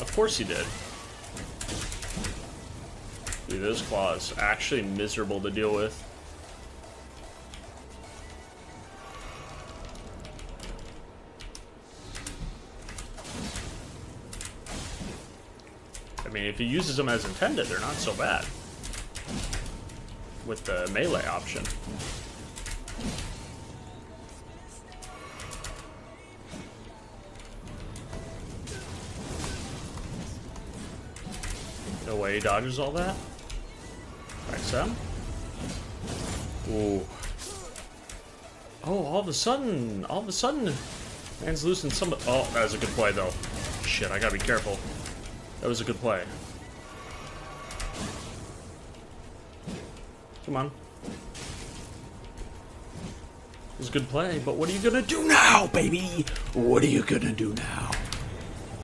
Of course he did. Dude, those claws actually miserable to deal with. I mean, if he uses them as intended, they're not so bad. With the melee option. No way he dodges all that. XM? Ooh. Oh, all of a sudden, all of a sudden, man's losing some. Oh, that was a good play though. Shit, I gotta be careful. That was a good play. Come on. It was a good play, but what are you gonna do now, baby? What are you gonna do now?